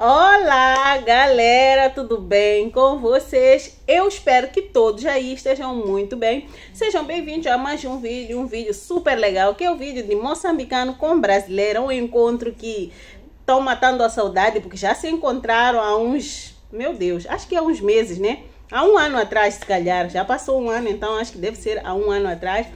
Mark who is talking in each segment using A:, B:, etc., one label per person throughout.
A: Olá, galera, tudo bem com vocês? Eu espero que todos aí estejam muito bem. Sejam bem-vindos a mais um vídeo, um vídeo super legal, que é o vídeo de moçambicano com brasileiro, um encontro que estão matando a saudade, porque já se encontraram há uns, meu Deus, acho que há uns meses, né? Há um ano atrás, se calhar, já passou um ano, então acho que deve ser há um ano atrás.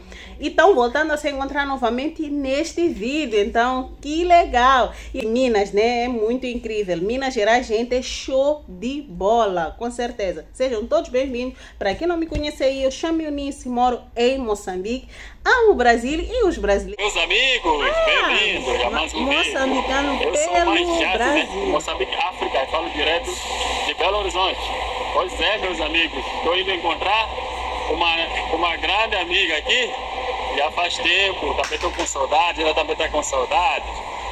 A: E estão voltando a se encontrar novamente neste vídeo, então que legal! E Minas, né? É muito incrível. Minas Gerais, gente, é show de bola, com certeza. Sejam todos bem-vindos. Para quem não me conhece aí, eu chamo Eunice, moro em Moçambique. Amo o Brasil e os brasileiros.
B: Meus amigos, ah, bem-vindos a mais um vídeo.
A: Moçambicano
B: Eu
A: pelo
B: mais Jazz,
A: Brasil.
B: né? Moçambique, África, e falo direto de Belo Horizonte. Pois é, meus amigos, estou indo encontrar uma, uma grande amiga aqui, já faz tempo, também estou com saudade, ela também está com saudade.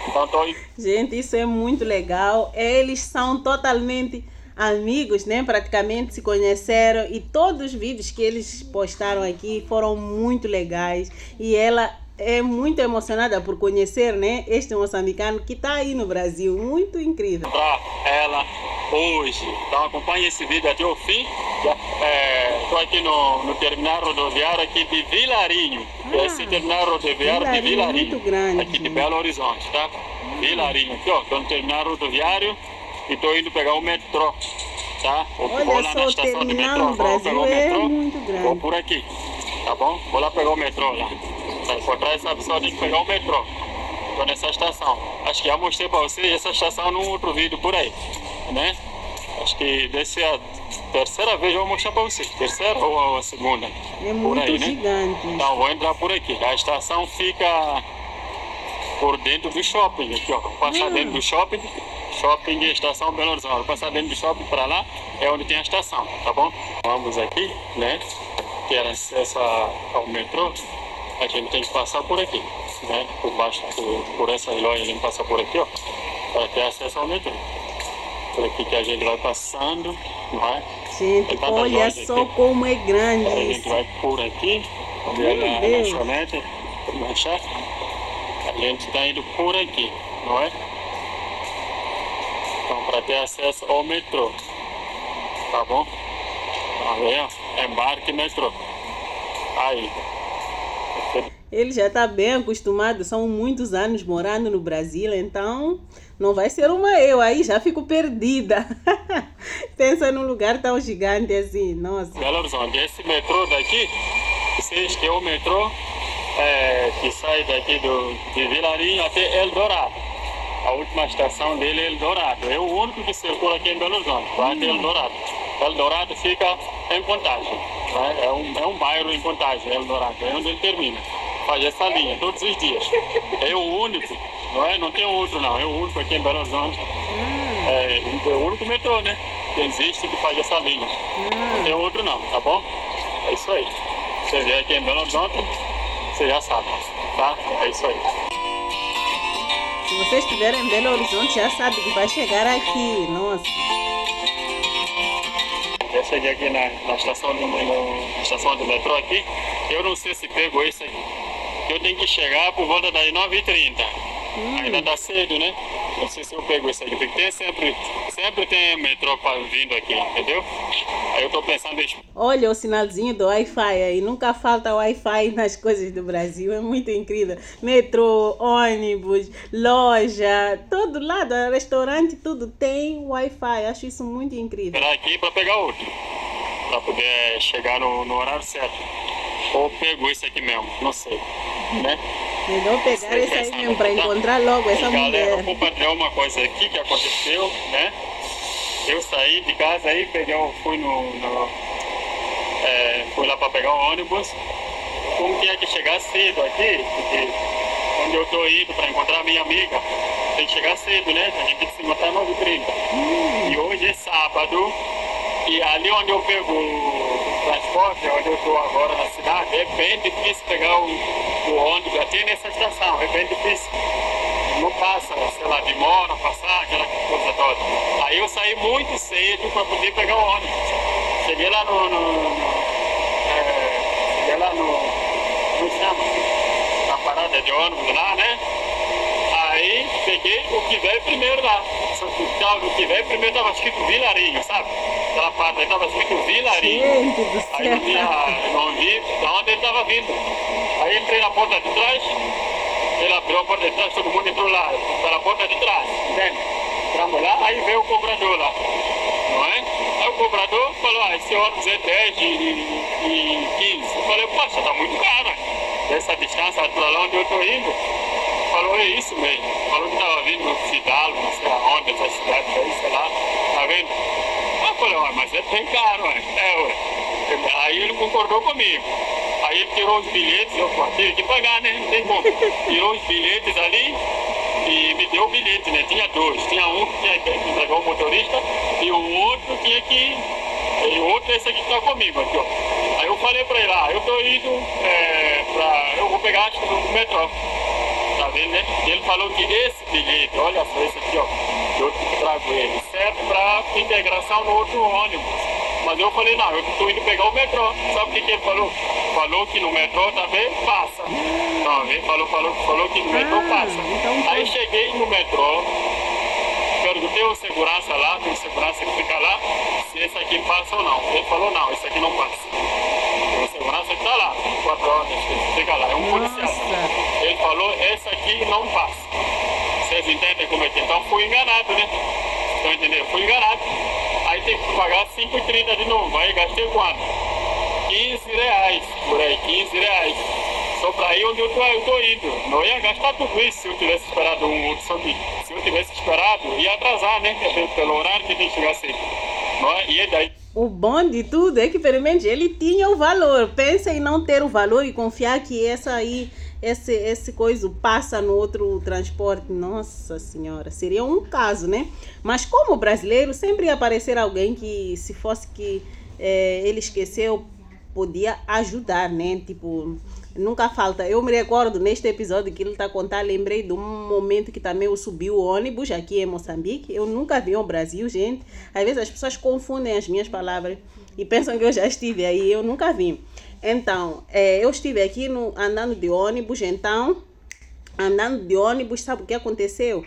B: Então indo
A: Gente, isso é muito legal. Eles são totalmente amigos, né? Praticamente se conheceram e todos os vídeos que eles postaram aqui foram muito legais. E ela é muito emocionada por conhecer, né? Este moçambicano que está aí no Brasil. Muito incrível.
B: encontrar ela hoje. Então acompanhe esse vídeo até o fim. Estou aqui no, no terminal rodoviário aqui de Vilarinho. Esse terminal rodoviário de
A: Vilarinho,
B: Vilarinho.
A: muito grande,
B: Aqui de. Belo Horizonte, tá? Vilarinho. Aqui, ó. Estou no terminal rodoviário e estou indo pegar o metrô. Tá? Vou,
A: Olha
B: vou lá
A: só,
B: na estação de metrô. Vou pegar o
A: é
B: metrô. Vou por aqui. Tá bom? Vou lá pegar o metrô lá. Para encontrar essa pessoa tem que pegar o metrô. Estou nessa estação. Acho que já mostrei para vocês essa estação num outro vídeo por aí. Né? Acho que ser a terceira vez eu vou mostrar para vocês. Terceira ou a segunda?
A: É
B: por
A: muito
B: aí, né?
A: gigante.
B: Então vou entrar por aqui. A estação fica por dentro do shopping. Aqui, ó. Passar
A: Ah.
B: dentro do shopping. Shopping e estação Belo Horizonte. Passar dentro do shopping para lá. É onde tem a estação, tá bom? Vamos aqui, né? Ter acesso a- ao metrô. A gente tem que passar por aqui, né? Por baixo, por, por essa loja, a gente passa por aqui, ó. Para ter acesso ao metrô. Por aqui que a gente vai passando, não é?
A: Gente,
B: tanta
A: olha só como é grande
B: A gente vai por aqui,
A: Meu
B: na
A: Deus.
B: lanchar. A gente está indo por aqui, não é? Então, para ter acesso ao metrô, tá bom? Tá vendo? Embarque metrô. Aí.
A: Ele já está bem acostumado, são muitos anos morando no Brasil, então não vai ser uma eu, aí já fico perdida. Pensa num lugar tão gigante assim, nossa.
B: Belo Horizonte, esse metrô daqui, vocês que é o metrô é, que sai daqui do, de Vilarinho até Eldorado. A última estação dele é Eldorado. É o único que circula aqui em Belo Horizonte, vai até Eldorado. Eldorado fica em Contagem. né? É, um, é um bairro em Contagem, Eldorado, é onde ele termina. Faz essa linha todos os dias. É o único, não é? Não tem outro não, é o único aqui em Belo Horizonte. É, é o único metrô, né? Existe que faz essa linha. Não tem outro não, tá bom? É isso aí. Você vier aqui em Belo Horizonte, você já sabe, tá? É isso aí.
A: Se vocês estiverem em Belo Horizonte, já sabe que vai chegar aqui, nossa.
B: Já cheguei aqui na, na estação, de, na estação de metrô aqui. Eu não sei se pego esse aqui. Eu tenho que chegar por volta das 9h30. Ainda tá cedo, né? Não sei se eu pego esse aqui. Porque tem sempre, sempre tem metrô pra, vindo aqui, entendeu? Aí eu tô pensando em
A: Olha o sinalzinho do Wi-Fi aí, nunca falta Wi-Fi nas coisas do Brasil, é muito incrível. Metrô, ônibus, loja, todo lado, restaurante, tudo tem Wi-Fi, acho isso muito incrível.
B: esperar aqui para pegar outro. Para poder chegar no, no horário certo. Ou pego esse aqui mesmo, não sei. Né?
A: Melhor pegar esse aí mesmo para encontrar logo essa
B: Galera,
A: mulher.
B: vou compartilhar uma coisa aqui que aconteceu, né? Eu saí de casa aí, peguei, fui no. no- é, fui lá para pegar o ônibus. Como tinha que chegar cedo aqui, porque onde eu tô indo para encontrar minha amiga, tem que chegar cedo, né? A gente tem que se encontrar 9h30. E hoje é sábado, e ali onde eu pego o transporte, onde eu estou agora na cidade, é bem difícil pegar o, o ônibus até nessa estação, é bem difícil. Passa, sei lá, demora passar, aquela coisa toda. Aí eu saí muito cedo para poder pegar o ônibus. Cheguei lá no. no, no é, cheguei lá no. Como chama? Na parada de ônibus lá, né? Aí peguei o que veio primeiro lá. Só que o que veio primeiro estava escrito Vilarinho, sabe? Aquela parte aí estava escrito Vilarinho. Aí não, tinha, não vi de onde ele estava vindo. Aí entrei na porta de trás, ele abriu a porta de trás, todo mundo entrou lá, pela porta de trás, entende? Entramos lá, aí veio o cobrador lá, não é? Aí o cobrador falou, ah, esse ônibus é 10 e, e 15. Eu falei, poxa, tá muito caro? Dessa distância para lá onde eu tô indo. Falou, é isso mesmo. Falou que tava vindo do Fidalgo, não sei aonde, essa cidade aí, sei lá, tá vendo? Aí eu falei, mas é bem caro. É, ué. Aí ele concordou comigo. Aí ele tirou os bilhetes, eu tive que pagar, né? Não tem como. Tirou os bilhetes ali e me deu o bilhete, né? Tinha dois. Tinha um que tinha que entregar o motorista e o outro tinha que. E o outro é esse aqui que tá comigo, aqui, ó. Aí eu falei pra ele, ah, eu tô indo é, pra. Eu vou pegar acho que no metrô. Tá vendo, né? E ele falou que esse bilhete, olha só esse aqui, ó, eu trago ele, serve pra integração no outro ônibus. Mas eu falei, não, eu tô indo pegar o metrô. Sabe o que, que ele falou? Falou que no metrô também passa. Não, ele falou, falou, falou que no metrô
A: Ah,
B: passa.
A: então
B: Aí cheguei no metrô, perguntei ao segurança lá, tem um segurança que fica lá, se esse aqui passa ou não. Ele falou, não, esse aqui não passa. Um segurança que tá lá, quatro horas, fica lá, é um policial.
A: Nossa.
B: Ele falou, esse aqui não passa. Vocês entendem como é que é? Então fui enganado, né? Estão entendendo? Fui enganado. Aí tem que pagar 5,30 de novo. Aí gastei quanto? 15 reais. Por aí, 15 reais. Só pra ir onde eu tô, eu tô indo. Não ia gastar tudo isso se eu tivesse esperado um outro sanduíche. Se eu tivesse esperado, ia atrasar, né? Pelo horário que tem que chegar cedo. Não é? E daí
A: O bom de tudo é que, pelo menos, ele tinha o valor. Pensa em não ter o valor e confiar que essa aí, esse, esse coisa passa no outro transporte. Nossa Senhora, seria um caso, né? Mas como brasileiro, sempre ia aparecer alguém que, se fosse que eh, ele esqueceu, podia ajudar, né? Tipo, nunca falta. Eu me recordo neste episódio que ele está a contar, lembrei de um momento que também eu subi o ônibus aqui em Moçambique. Eu nunca vi ao Brasil, gente. Às vezes as pessoas confundem as minhas palavras e pensam que eu já estive aí. Eu nunca vi. Então, eh, eu estive aqui no, andando de ônibus, então, andando de ônibus, sabe o que aconteceu?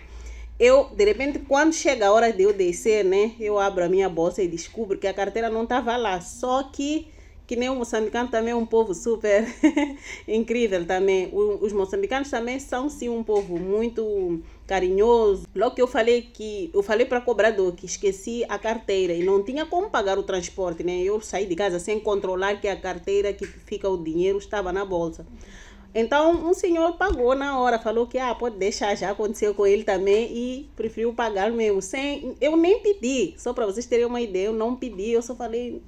A: Eu, de repente, quando chega a hora de eu descer, né? Eu abro a minha bolsa e descubro que a carteira não estava lá. Só que, que nem o moçambicano também é um povo super incrível também. O- os moçambicanos também são, sim, um povo muito carinhoso. Logo que eu falei que... Eu falei para cobrador que esqueci a carteira e não tinha como pagar o transporte, né? Eu saí de casa sem controlar que a carteira que fica o dinheiro estava na bolsa. Então, um senhor pagou na hora, falou que ah, pode deixar, já aconteceu com ele também e preferiu pagar mesmo. Sem, eu nem pedi, só para vocês terem uma ideia, eu não pedi, eu só falei,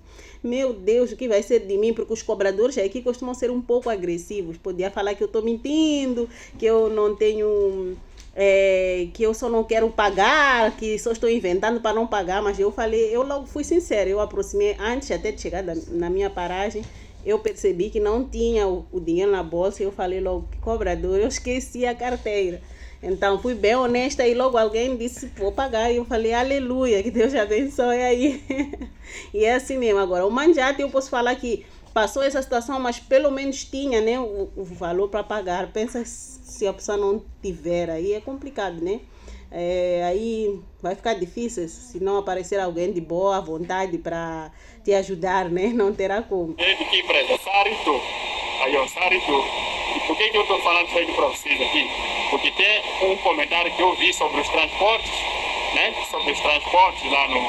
A: meu Deus, o que vai ser de mim? Porque os cobradores aqui costumam ser um pouco agressivos. Podia falar que eu estou mentindo, que eu não tenho. é, que eu só não quero pagar, que só estou inventando para não pagar, mas eu falei, eu logo fui sincera, eu aproximei antes até de chegar da- na minha paragem, eu percebi que não tinha o, o dinheiro na bolsa e eu falei logo, cobrador, eu esqueci a carteira. Então fui bem honesta e logo alguém disse, vou pagar. E eu falei, aleluia, que Deus te abençoe aí. e é assim mesmo. Agora, o manjate eu posso falar que passou essa situação, mas pelo menos tinha né, o, o valor para pagar. Pensa se a pessoa não tiver, aí é complicado, né? É, aí vai ficar difícil se não aparecer alguém de boa vontade para te ajudar, né? Não terá como.
B: É de que empresa? Sarito. Aí, ó, Sarito. E por que, que eu estou falando isso aí para vocês aqui? Porque tem um comentário que eu vi sobre os transportes, né? Sobre os transportes lá no,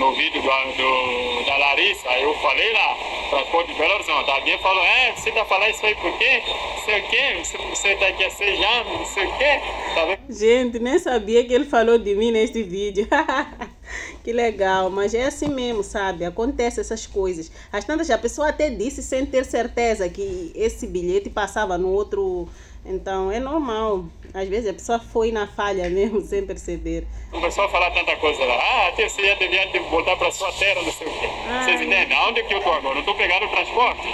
B: no vídeo do, do- da Larissa. Eu falei lá, transporte de Belo Horizonte. Alguém falou, é, você tá falando isso aí por quê? Não sei o quê, você, você tá aqui há seis anos, não sei o quê. Tá?
A: Gente, nem sabia que ele falou de mim neste vídeo. que legal, mas é assim mesmo, sabe? Acontece essas coisas. As tantas, a pessoa até disse sem ter certeza que esse bilhete passava no outro. Então, é normal. Às vezes a pessoa foi na falha mesmo, sem perceber.
B: Começou a falar tanta coisa lá. Ah, até você ia devia voltar para sua terra, não sei o quê. Vocês
A: Ai.
B: entendem? Aonde é que eu tô agora? Eu tô pegando o transporte.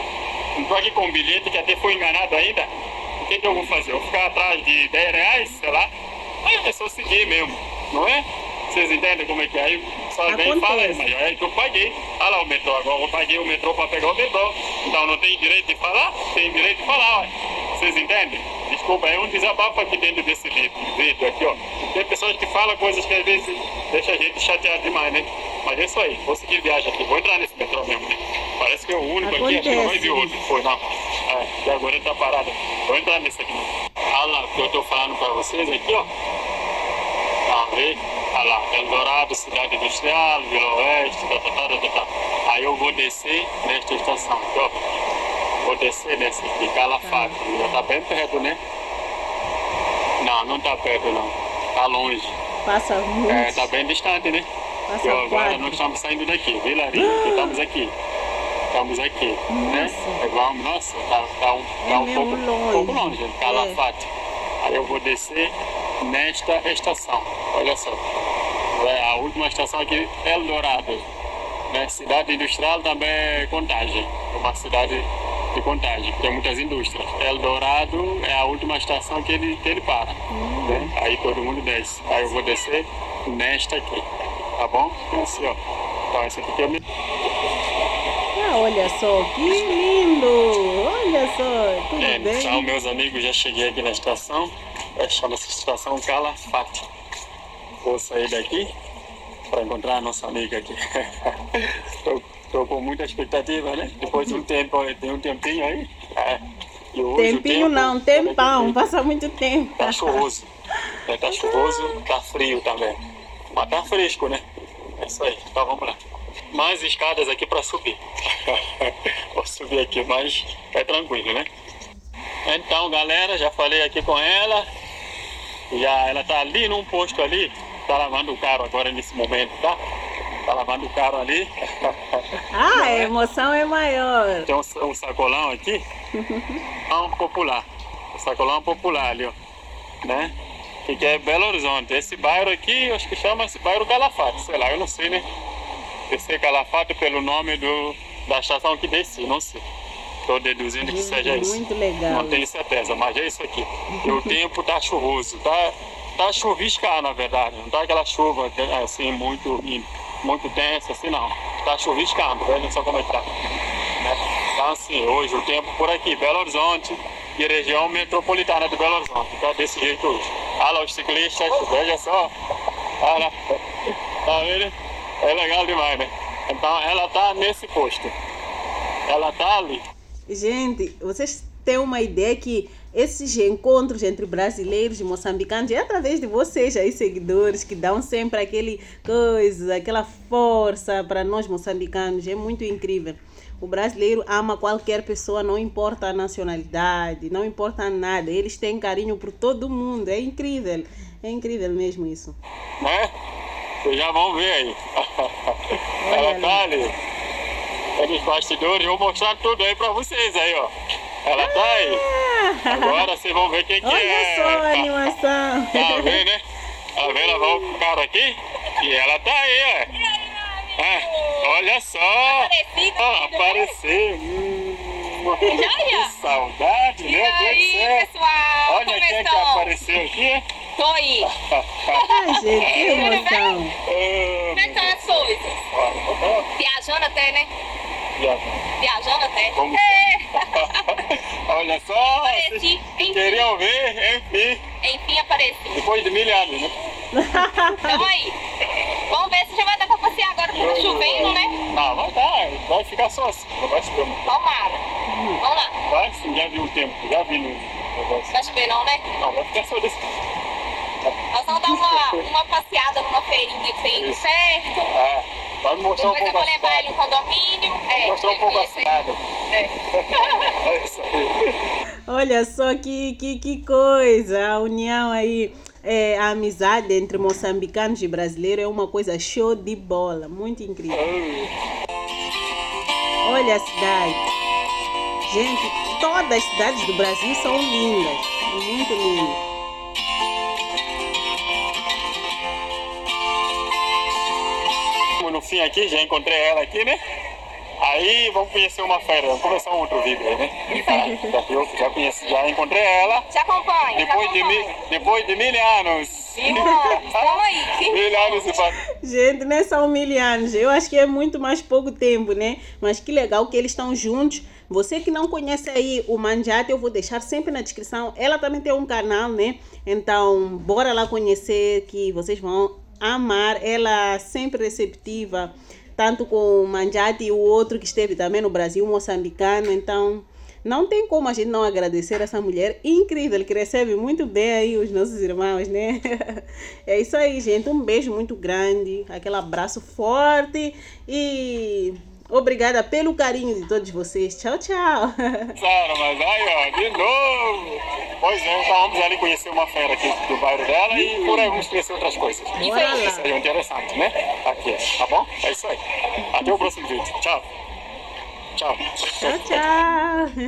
B: Não tô aqui com um bilhete que até foi enganado ainda. O que, que eu vou fazer? Eu vou ficar atrás de 10 reais, sei lá. Aí é só seguir mesmo, não é? Vocês entendem como é que é? Aí só vem e fala aí,
A: Acontece.
B: mas é que eu paguei. Olha lá o metrô agora, eu paguei o metrô para pegar o metrô. Então não tem direito de falar? Tem direito de falar. Vocês entendem? desculpa, é um desabafo aqui dentro desse vídeo aqui, ó. Tem pessoas que falam coisas que às vezes deixa a gente chateado demais, né? Mas é isso aí, vou seguir viagem aqui, vou entrar nesse metrô mesmo, né? Parece que é o único
A: Acontece.
B: aqui, acho que não vai vir outro. Foi, não. É, e agora ele tá parado. Vou entrar nesse aqui. Olha lá, o que eu tô falando pra vocês aqui, ó. Tá vendo? Eldorado, Cidade Industrial, Vila Oeste, tá, tá, tá, tá, tá. Aí eu vou descer nesta estação aqui, ó. Vou descer nessa aqui, Calafate. Já tá bem perto, né? Não, não tá perto não. Tá longe.
A: Passa muito.
B: É, tá bem distante, né?
A: Passa
B: E agora
A: quatro.
B: nós estamos saindo daqui, Vilarinho, estamos aqui. Estamos aqui, né?
A: Nossa.
B: É, vamos, nossa, tá, tá um,
A: É
B: tá um
A: mesmo
B: pouco
A: longe.
B: um pouco longe, Calafate. Aí eu vou descer nesta estação, olha só. É a última estação aqui, Eldorado. Né? Cidade industrial também é Contagem, é uma cidade de Contagem, tem muitas indústrias. Eldorado é a última estação que ele, que ele para. Né? Aí todo mundo desce. Aí eu vou descer nesta aqui, tá bom? Assim, ó. Então essa aqui é a minha...
A: Ah, olha só, que lindo! Olha só, tudo
B: É,
A: bem?
B: então, meus amigos, já cheguei aqui na estação. É, Chama-se estação Calafate. Vou sair daqui para encontrar a nossa amiga aqui. tô com muita expectativa, né? Depois de um tempo, tem um tempinho aí. É. Hoje
A: Tempinho
B: tempo-
A: não, tempão, passa muito tempo.
B: Tá chuvoso. É, tá chuvoso, tá frio também. Mas tá fresco, né? É isso aí. Então vamos lá. Mais escadas aqui para subir. Vou subir aqui, mas é tranquilo, né? Então, galera, já falei aqui com ela. Já ela tá ali num posto ali. Tá lavando o carro agora nesse momento, tá? Tá lavando o carro ali.
A: Ah, a emoção é maior.
B: Tem um, um sacolão aqui. É um popular. O sacolão popular ali, ó. Né? Que é Belo Horizonte. Esse bairro aqui, eu acho que chama-se bairro Calafate. Sei lá, eu não sei, né? Descer Calafate pelo nome do, da estação que desci, não sei. Estou deduzindo que seja isso.
A: Muito legal.
B: Não tenho certeza, mas é isso aqui. E o tempo tá chuvoso, tá, tá chuviscar na verdade, não tá aquela chuva assim muito, muito tensa assim não. Tá chuviscando, veja só como é que tá. Né? Então assim, hoje o tempo por aqui, Belo Horizonte e região metropolitana de Belo Horizonte, tá desse jeito hoje. Olha lá os ciclistas, veja só. Olha lá. Tá vendo? É legal demais, né? Então ela tá nesse posto. Ela tá ali.
A: Gente, vocês têm uma ideia que esses encontros entre brasileiros e moçambicanos é através de vocês aí, seguidores, que dão sempre aquele coisa, aquela força para nós moçambicanos. É muito incrível. O brasileiro ama qualquer pessoa, não importa a nacionalidade, não importa nada. Eles têm carinho por todo mundo. É incrível. É incrível mesmo isso.
B: né? Vocês já vão ver aí. Ela
A: ali.
B: tá ali. É nos bastidores, eu vou mostrar tudo aí pra vocês aí, ó. Ela tá aí. Agora vocês vão ver quem que
A: Olha
B: é.
A: só a animação.
B: Tá vendo, né? Tá vendo? Ela vai com o cara aqui e ela tá aí, ó. Ah, olha só.
C: Aparecida,
B: Ah,
C: tudo
B: apareceu. Hum, que saudade, meu Deus do céu.
C: pessoal?
B: Olha quem é que apareceu aqui.
C: Tô aí.
A: Ai, gente, que emoção.
B: Ah,
C: Como é que estão as coisas?
B: Deus.
C: Viajando até, né?
B: Já.
C: Viajando até.
B: Como
C: É.
B: Olha só,
C: Apareci, enfim.
B: queriam ver, enfim,
C: Enfim, apareci.
B: depois de mil anos, né?
C: Então aí. Vamos ver se já vai dar pra passear agora porque tá chovendo, né?
B: Não, vai dar, vai ficar só assim, não vai chover. muito.
C: Tomara. Vamos lá.
B: Vai sim, já viu o tempo, já vi no negócio.
C: Vai chover não, né?
B: Não, vai ficar só desse.
C: Nós vamos dar uma, uma passeada numa feirinha que tem perto.
B: Ah, vai me mostrar um
C: Depois eu
B: pouco
C: vou
B: a
C: levar ele no condomínio. É,
B: Mostrar um pouco a cidade.
C: É.
B: É isso aí.
A: Olha só que, que, que coisa, a união aí, é, a amizade entre moçambicanos e brasileiros é uma coisa show de bola, muito incrível. Olha a cidade. Gente, todas as cidades do Brasil são lindas, muito lindas.
B: Fim aqui, já encontrei ela aqui, né? Aí vamos conhecer uma feira, vamos começar um outro vídeo aí, né? Ah, já, viu? já conheci, já encontrei ela.
C: Te acompanho.
B: Depois
C: te
B: de, depois de mil anos.
C: Mil anos,
B: e
A: Gente, não é só mil anos, eu acho que é muito mais pouco tempo, né? Mas que legal que eles estão juntos Você que não conhece aí o Manjate, eu vou deixar sempre na descrição. Ela também tem um canal, né? Então, bora lá conhecer que vocês vão amar. Ela sempre receptiva, tanto com o Manjate e o outro que esteve também no Brasil, moçambicano. Então, não tem como a gente não agradecer essa mulher incrível que recebe muito bem aí os nossos irmãos, né? É isso aí, gente. Um beijo muito grande, aquele abraço forte e obrigada pelo carinho de todos vocês. Tchau, tchau.
B: Sara, mas aí, ó, de novo. Pois é, então vamos ali conhecer uma feira aqui do bairro dela e por aí vamos conhecer outras coisas.
A: Bora lá.
B: Isso aí é interessante, né? Aqui, tá bom? É isso aí. Até o próximo vídeo. Tchau. Tchau.
A: Tchau, tchau.